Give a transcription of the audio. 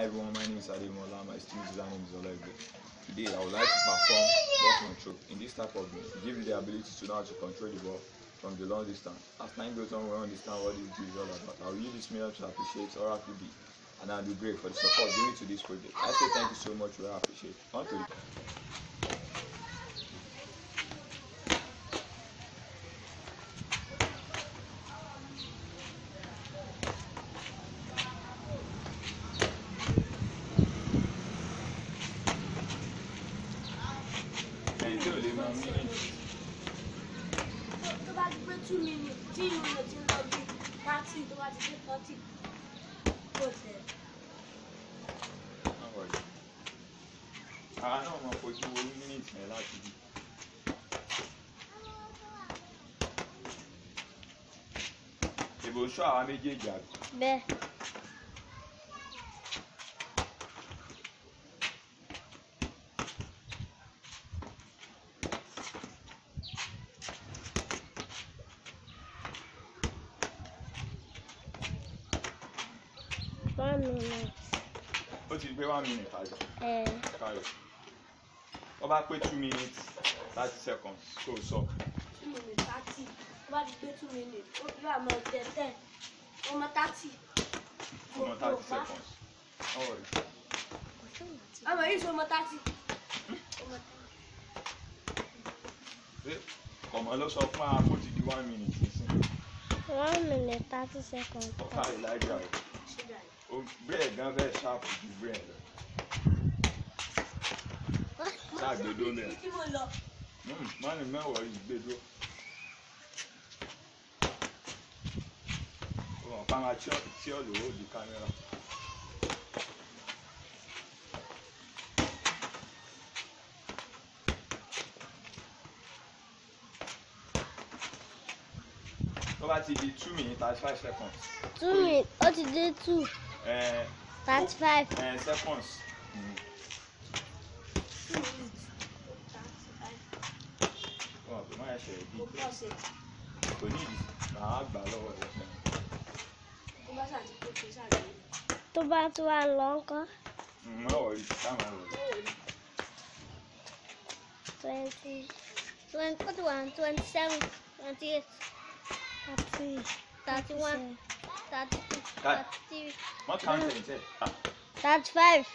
Hi everyone, my name is Ademola. My students design name is Olegbe. Today, I would like to perform ball control. In this type of game, Give you the ability to know how to control the ball from the long distance. As time goes on, we understand what this game is all about. I will use this medium to appreciate or and I'll be great for the support given to this project. I say thank you so much. We appreciate. On to two minutes tí ìrìnà ti lọ bí thirty tó bá ti dé forty kò tẹ̀. àwa náà mọ̀ fojú wo mínítì yẹn láti bí. ìbò sọ àwa méjèèjì àgbà. bẹ́ẹ̀. one minute. ó ti gbé one minute àjọ. káyọ̀ ó bá pé two minutes thirty seconds So o sọ. two minutes thirty ó bá ti two minutes ó yóò àmọ́ jẹ ten ó mọ thirty. ó mọ thirty seconds. ọmọ yìí sọ mọ thirty. kọ̀mọ́ ló sọ fún wa kó ti di one minute one minute thirty seconds. ọ̀ka ìlàjà rẹ̀ bírẹ̀ gan fẹ́ ṣáàpù ju bírẹ̀ lọ. sáà gbèdó mẹ́rin mọ́nì mẹ́wàá yìí gbèdó. wọn pa máa tí ọ lówó di kámẹ́rà. tó bá ti di two minutes thirty five seconds. two minutes ó ti dé two. Uh, That's five. Uh, seconds. Mm. Oh, my share. Kò ní ìdí. Màá gbà lọ́wọ́ rẹ̀ fẹ́. Tó bá tún wà lọ́kọ́. Má Twenty, twenty twenty-seven, twenty-eight, thirty, thirty-one. That's, that's, What is it? That's five.